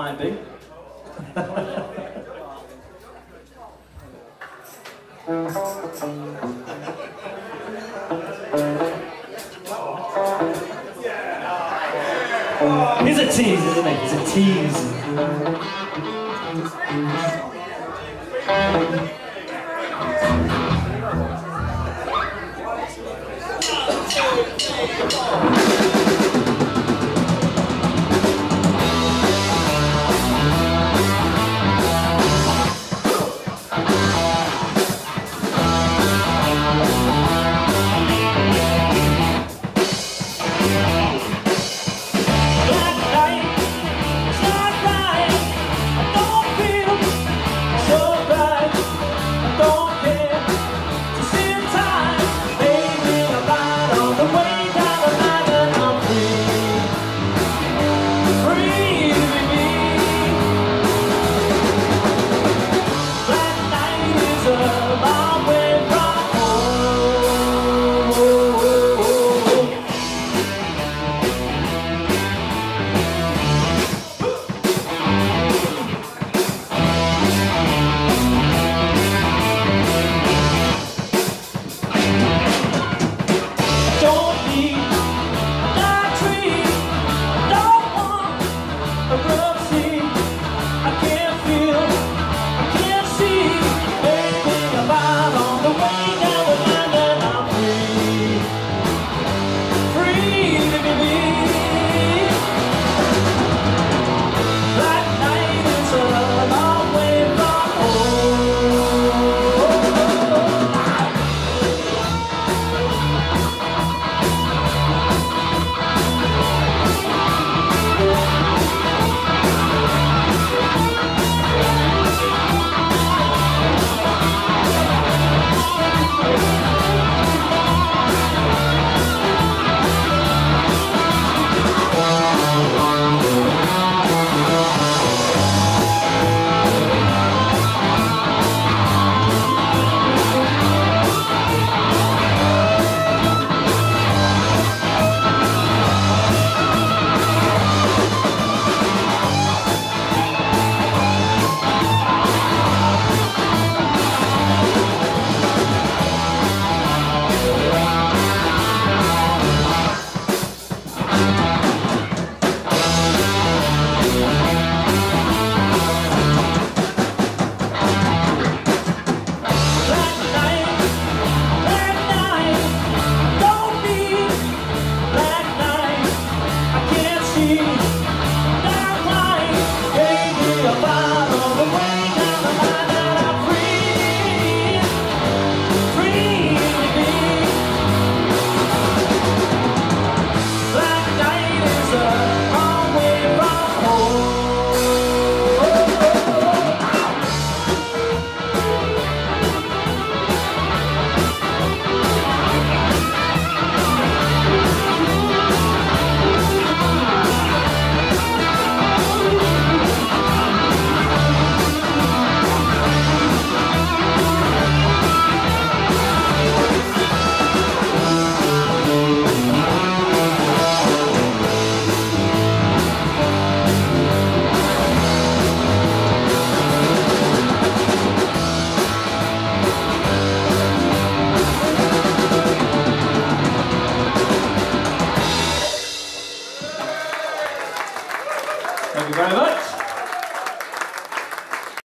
Might be. He's a tease, isn't he? He's a tease. very much.